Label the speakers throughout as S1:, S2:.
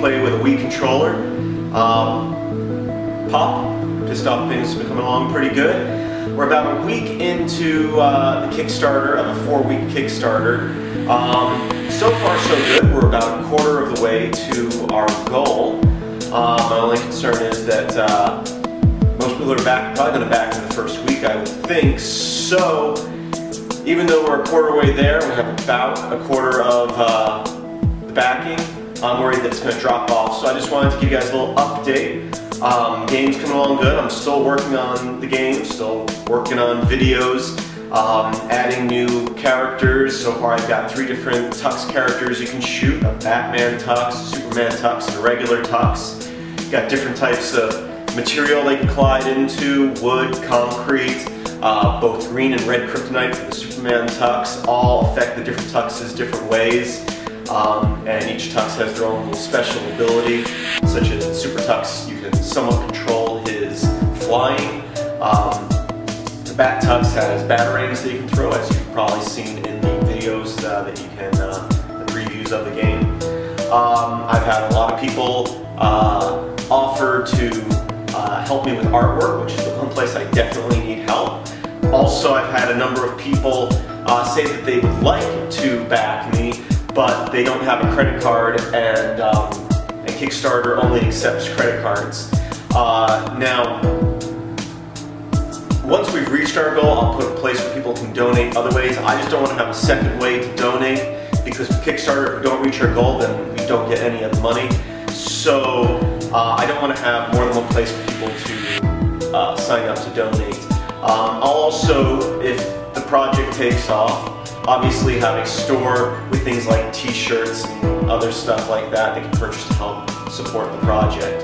S1: gameplay with a Wii controller. Um, Pop, pissed off things have been coming along pretty good. We're about a week into uh, the Kickstarter of a four-week Kickstarter. Um, so far so good. We're about a quarter of the way to our goal. Uh, my only concern is that uh, most people are back, probably going to back in the first week, I would think. So, even though we're a quarter way there, we have about a quarter of uh, backing. I'm worried that it's going to drop off. So I just wanted to give you guys a little update. Um, game's coming along good. I'm still working on the game, still working on videos, um, adding new characters. So far I've got three different Tux characters you can shoot. A Batman Tux, Superman Tux, and a regular Tux. Got different types of material they can collide into, wood, concrete, uh, both green and red kryptonite for the Superman Tux all affect the different Tuxes different ways. Um, and each Tux has their own special ability, such as Super Tux, you can somewhat control his flying. Um, the Bat Tux has batarangs that you can throw, as you've probably seen in the videos uh, that you can, uh, the of the game. Um, I've had a lot of people uh, offer to uh, help me with artwork, which is the one place I definitely need help. Also, I've had a number of people uh, say that they would like to back me, but they don't have a credit card and, um, and Kickstarter only accepts credit cards. Uh, now, once we've reached our goal, I'll put a place where people can donate other ways. I just don't want to have a second way to donate because Kickstarter, if we don't reach our goal, then we don't get any of the money. So uh, I don't want to have more than one place for people to uh, sign up to donate. Um, also, if the project takes off, obviously have a store with things like t-shirts and other stuff like that they can purchase to help support the project.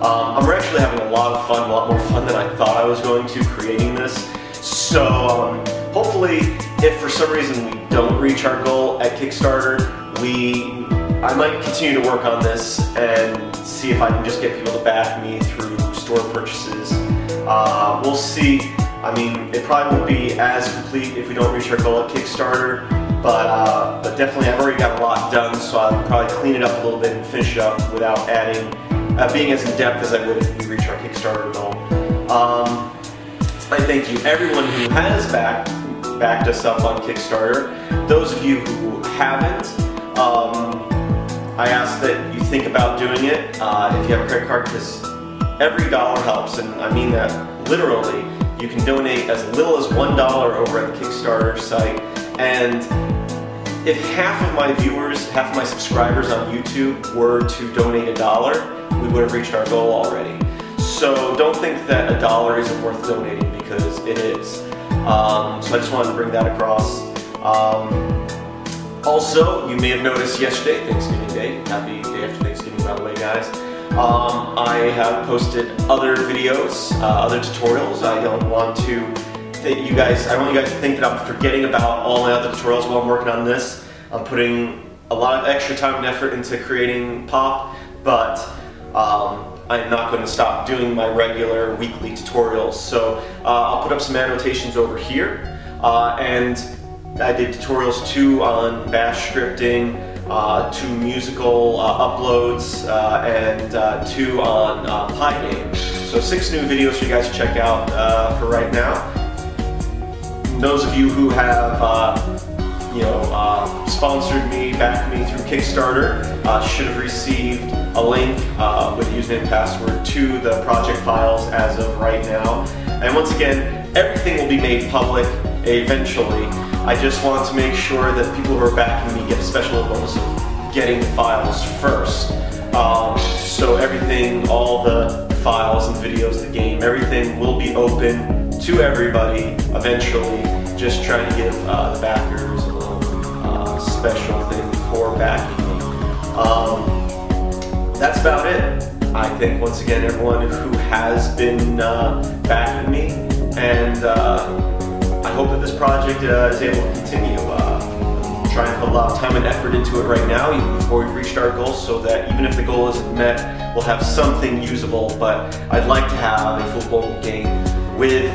S1: Um, I'm actually having a lot of fun, a lot more fun than I thought I was going to creating this. So um, hopefully, if for some reason we don't reach our goal at Kickstarter, we I might continue to work on this and see if I can just get people to back me through store purchases. Uh, we'll see. I mean, it probably won't be as complete if we don't reach our goal at Kickstarter, but uh, but definitely I've already got a lot done, so I'll probably clean it up a little bit and finish it up without adding, uh, being as in depth as I would if we reach our Kickstarter goal. Um, I thank you everyone who has backed backed us up on Kickstarter. Those of you who haven't, um, I ask that you think about doing it uh, if you have a credit card because every dollar helps, and I mean that literally. You can donate as little as $1 over at the Kickstarter site, and if half of my viewers, half of my subscribers on YouTube were to donate a dollar, we would have reached our goal already. So don't think that a dollar isn't worth donating because it is. Um, so I just wanted to bring that across. Um, also, you may have noticed yesterday, Thanksgiving Day, happy day after Thanksgiving by the way guys, um, I have posted other videos, uh, other tutorials. I don't want to think you guys, I want you guys to think that I'm forgetting about all my other tutorials while I'm working on this. I'm putting a lot of extra time and effort into creating Pop, but um, I'm not going to stop doing my regular weekly tutorials. So uh, I'll put up some annotations over here. Uh, and I did tutorials two on bash scripting, uh, two musical uh, uploads, uh, and uh, two on uh, Pygame. So six new videos for you guys to check out for right now. Those of you who have you know, uh, sponsored me, backed me through Kickstarter, uh, should have received a link uh, with username and password to the project files as of right now. And once again, everything will be made public eventually. I just want to make sure that people who are backing me get a special bonus of getting files first. Um, so everything, all the files and videos, the game, everything will be open to everybody eventually. Just trying to give uh, the backers a little uh, special thing for backing me. Um, that's about it. I thank once again everyone who has been uh, backing me and uh, this project uh, is able to continue. Uh, trying to put a lot of time and effort into it right now, even before we've reached our goal, so that even if the goal isn't met, we'll have something usable. But I'd like to have a full-blown game with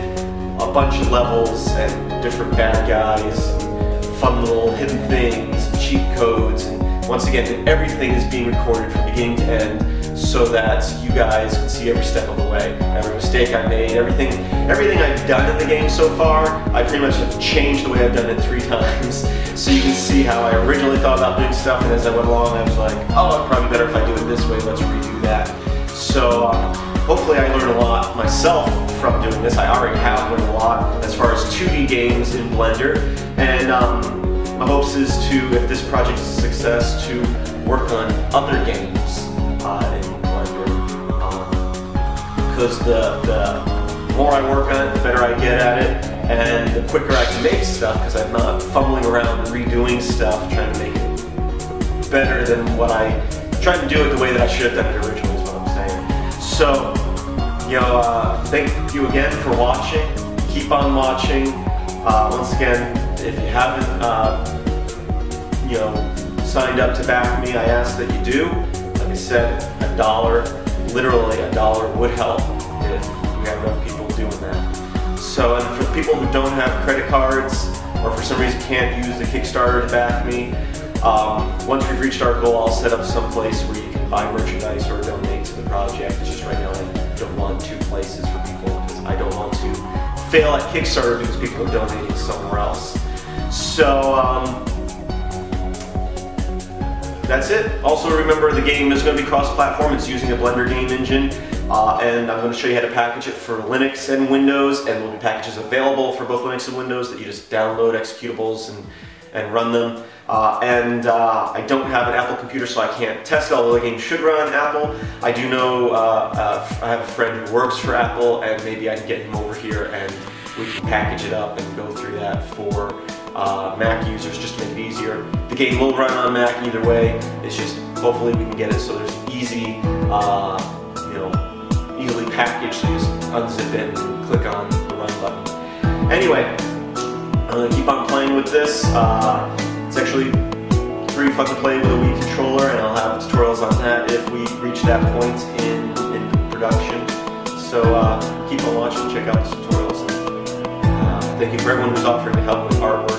S1: a bunch of levels and different bad guys, fun little hidden things, cheat codes, and once again, everything is being recorded from beginning to end so that you guys can see every step of the way, every mistake I made, everything, everything I've done in the game so far, I pretty much have changed the way I've done it three times. So you can see how I originally thought about doing stuff, and as I went along, I was like, oh, it's probably better if I do it this way, let's redo that. So um, hopefully I learned a lot myself from doing this. I already have learned a lot as far as 2D games in Blender, and um, my hopes is to, if this project is a success, to work on other games Because um, the, the more I work on it, the better I get at it, and the quicker I can make stuff, because I'm not fumbling around redoing stuff, trying to make it better than what I tried to do it the way that I should have done it originally, is what I'm saying. So, you know, uh, thank you again for watching. Keep on watching. Uh, once again, if you haven't, uh, you know, signed up to back me, I ask that you do. I said, a dollar, literally a dollar would help if we have enough people doing that. So, and for people who don't have credit cards or for some reason can't use the Kickstarter to back me, um, once we've reached our goal, I'll set up some place where you can buy merchandise or donate to the project. It's just right now I don't want two places for people because I don't want to fail at Kickstarter because people are donating somewhere else. So um, that's it. Also remember the game is going to be cross-platform. It's using a Blender game engine. Uh, and I'm going to show you how to package it for Linux and Windows, and there'll be packages available for both Linux and Windows that you just download executables and, and run them. Uh, and uh, I don't have an Apple computer, so I can't test it, although the game should run on Apple. I do know, uh, uh, I have a friend who works for Apple, and maybe I can get him over here and we can package it up and go through that for uh, Mac users just to make it easier. The game will run on Mac either way. It's just hopefully we can get it so there's easy, uh, you know, easily packaged. So you just unzip it and click on the run button. Anyway, I'm gonna keep on playing with this. Uh, it's actually pretty fun to play with a Wii controller, and I'll have tutorials on that if we reach that point in in production. So uh, keep on watching, check out the tutorials. Thank you for everyone who's offering to help with artwork